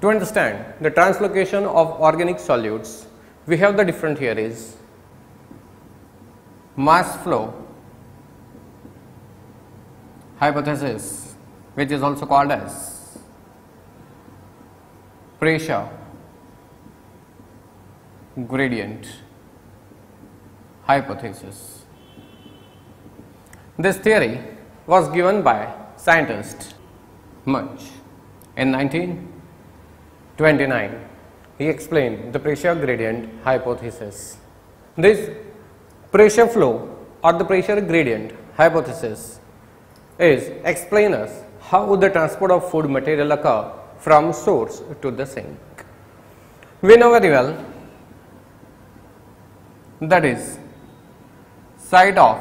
To understand the translocation of organic solutes, we have the different theories. Mass flow hypothesis which is also called as pressure gradient hypothesis. This theory was given by scientist Munch in 1929. He explained the pressure gradient hypothesis. This pressure flow or the pressure gradient hypothesis is explain us how the transport of food material occur from source to the sink. We know very well that is site of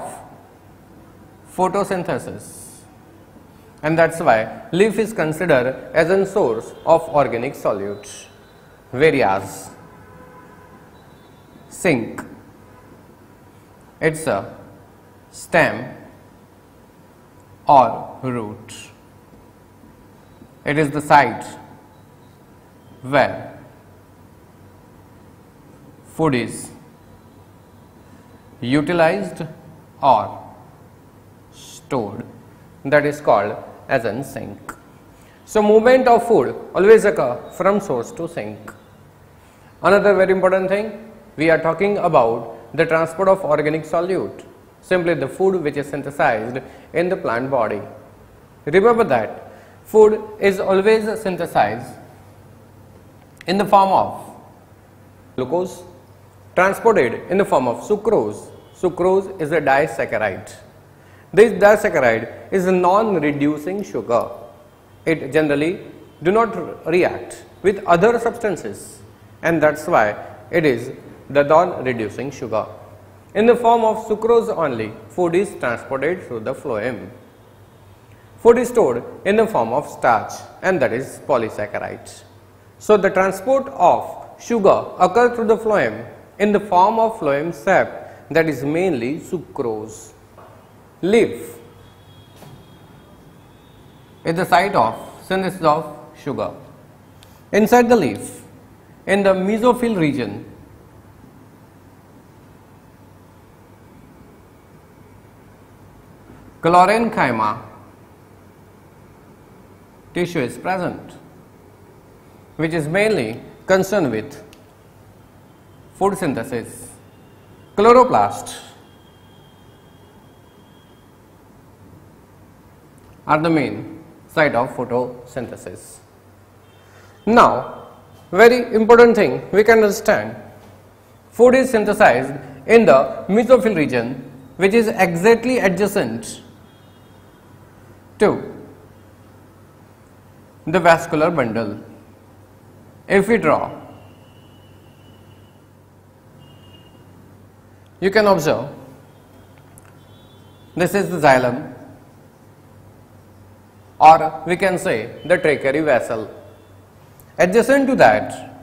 photosynthesis and that is why leaf is considered as a source of organic solutes. Whereas sink. It is a stem or root. It is the site where food is utilized or stored that is called as a sink. So, movement of food always occur from source to sink. Another very important thing we are talking about the transport of organic solute simply the food which is synthesized in the plant body. Remember that food is always synthesized in the form of glucose transported in the form of sucrose. Sucrose is a disaccharide. This disaccharide is a non-reducing sugar. It generally do not react with other substances and that is why it is the non-reducing sugar. In the form of sucrose only, food is transported through the phloem. Food is stored in the form of starch and that is polysaccharides. So, the transport of sugar occurs through the phloem in the form of phloem sap that is mainly sucrose. Leaf is the site of synthesis of sugar. Inside the leaf, in the mesophyll region, chlorenchyma tissue is present which is mainly concerned with food synthesis. Chloroplast are the main site of photosynthesis. Now, very important thing we can understand food is synthesized in the mesophyll region which is exactly adjacent to The vascular bundle. If we draw, you can observe this is the xylem or we can say the trachea vessel. Adjacent to that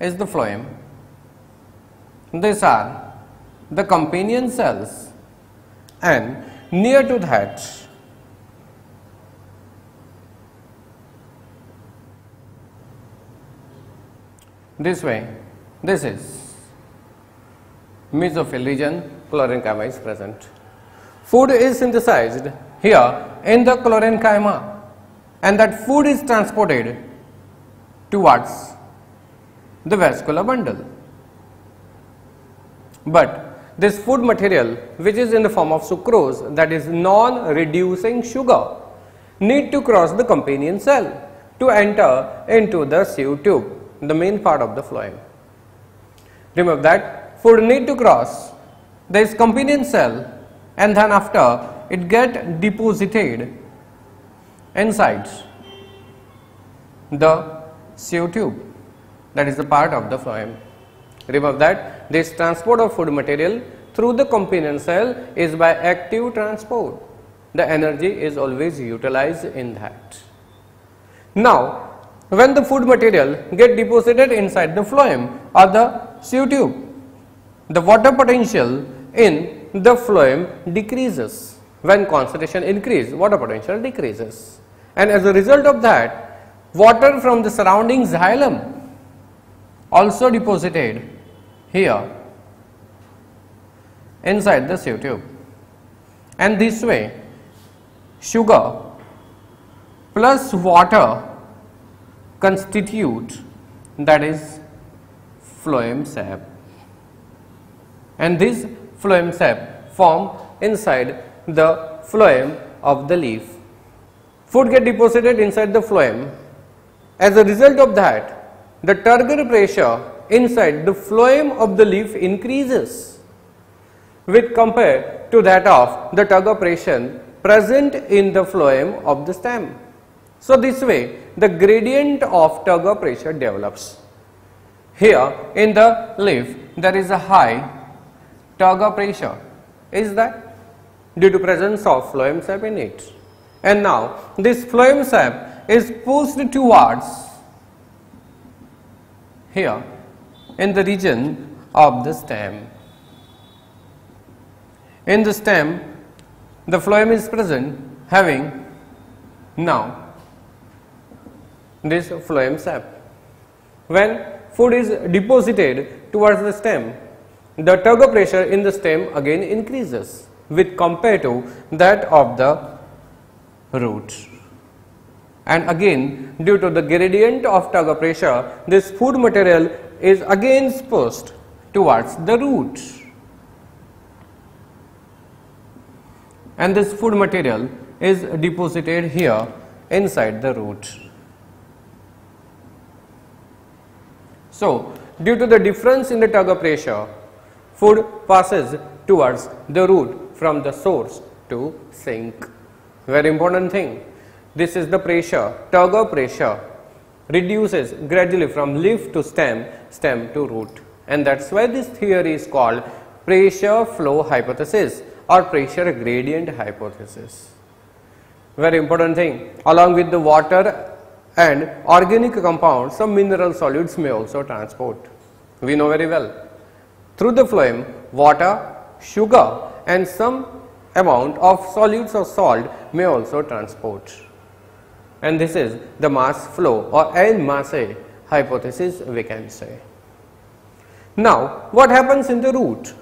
is the phloem. These are the companion cells and near to that this way this is mesophyll region chlorenchyma is present. Food is synthesized here in the chlorenchyma and that food is transported towards the vascular bundle. But this food material which is in the form of sucrose that is non-reducing sugar need to cross the companion cell to enter into the sieve tube the main part of the phloem. Remember that food need to cross this companion cell and then after it get deposited inside the sieve tube that is the part of the phloem. Remember that this transport of food material through the companion cell is by active transport. The energy is always utilized in that. Now, when the food material get deposited inside the phloem or the sieve tube, the water potential in the phloem decreases. When concentration increase, water potential decreases. And as a result of that, water from the surrounding xylem also deposited here inside the sieve tube and this way sugar plus water constitute that is phloem sap and this phloem sap form inside the phloem of the leaf. Food get deposited inside the phloem. As a result of that, the turgor pressure inside the phloem of the leaf increases with compared to that of the turgor pressure present in the phloem of the stem. So, this way the gradient of turgor pressure develops. Here in the leaf there is a high turgor pressure. Is that due to presence of phloem sap in it? And now this phloem sap is pushed towards here in the region of the stem. In the stem the phloem is present having now this phloem sap. When food is deposited towards the stem, the turgor pressure in the stem again increases with compared to that of the roots. And again due to the gradient of turgor pressure, this food material is again pushed towards the root. And this food material is deposited here inside the root. So, due to the difference in the turgor pressure, food passes towards the root from the source to sink. Very important thing. This is the pressure, turgor pressure reduces gradually from leaf to stem, stem to root. And that's why this theory is called pressure flow hypothesis or pressure gradient hypothesis. Very important thing. Along with the water and organic compounds some mineral solids may also transport. We know very well. Through the phloem, water, sugar and some amount of solutes or salt may also transport. And this is the mass flow or en masse hypothesis we can say. Now, what happens in the root?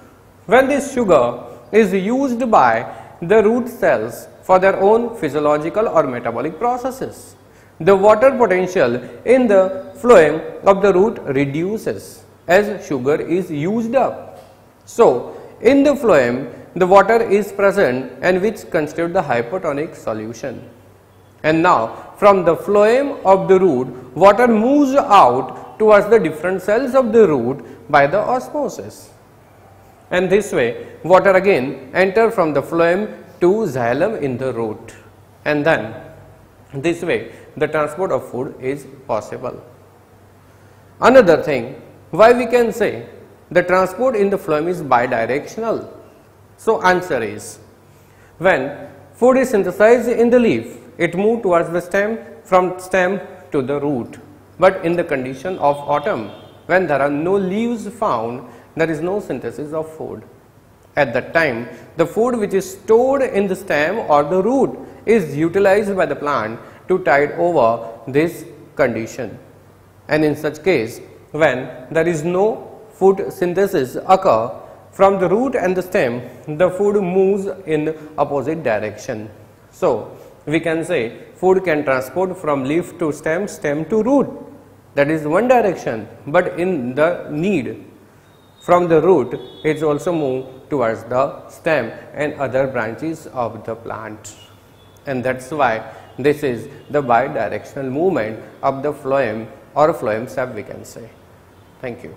When this sugar is used by the root cells for their own physiological or metabolic processes the water potential in the phloem of the root reduces as sugar is used up. So, in the phloem the water is present and which constitute the hypotonic solution. And now from the phloem of the root water moves out towards the different cells of the root by the osmosis. And this way water again enter from the phloem to xylem in the root and then this way the transport of food is possible. Another thing why we can say the transport in the phloem is bidirectional. So, answer is when food is synthesized in the leaf it moves towards the stem from stem to the root, but in the condition of autumn when there are no leaves found there is no synthesis of food. At that time the food which is stored in the stem or the root is utilized by the plant to tide over this condition. And in such case, when there is no food synthesis occur from the root and the stem, the food moves in opposite direction. So, we can say food can transport from leaf to stem, stem to root. That is one direction, but in the need from the root, it also move towards the stem and other branches of the plant. And that's why this is the bidirectional movement of the phloem or phloem sap we can say. Thank you.